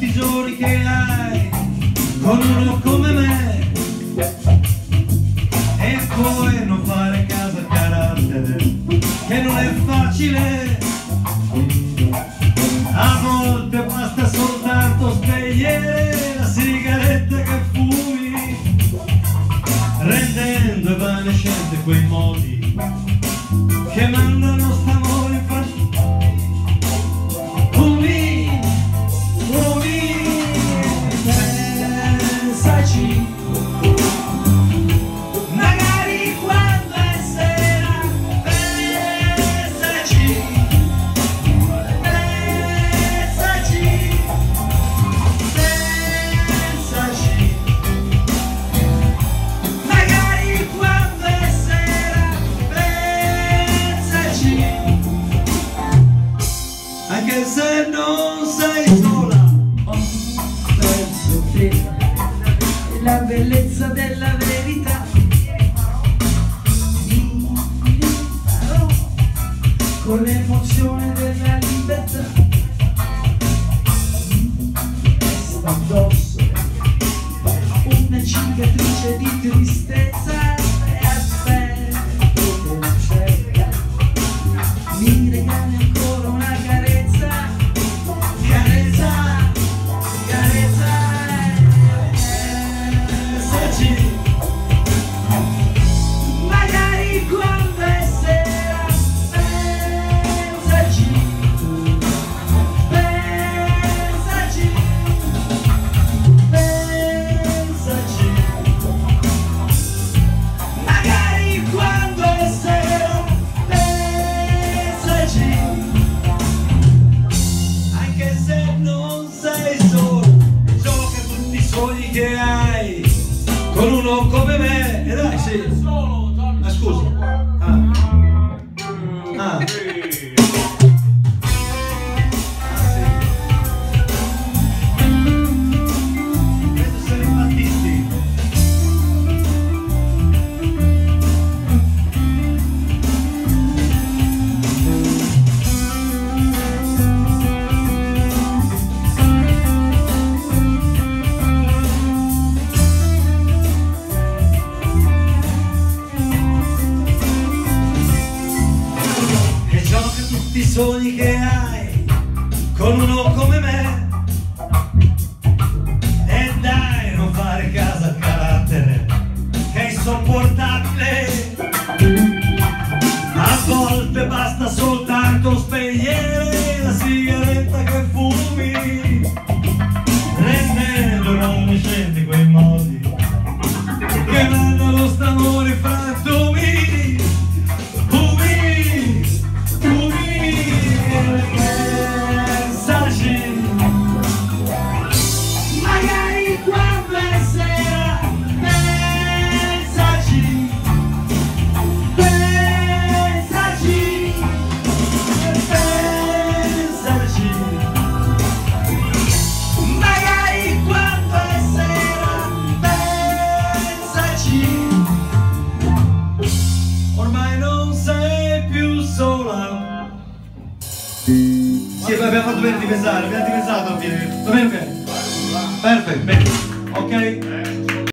tutti i giorni che hai con uno come me. E poi non fare caso al carattere che non è facile. A volte basta soltanto spegliere la sigaretta che fumi rendendo evanescente quei modi che mandano st'amore sei sola. Penso che la bellezza della verità mi rifarò con l'emozione della libertà. Resta addosso una cicatrice di tristezza tutti i sogni che hai con uno come me. E dai non fare caso al carattere che è insopportabile a volte basta soltanto spegnere la sigaretta che fumi Sì, abbiamo fatto bene di pensare, abbiamo pensato. Va bene, ok? Perfetto. Ok?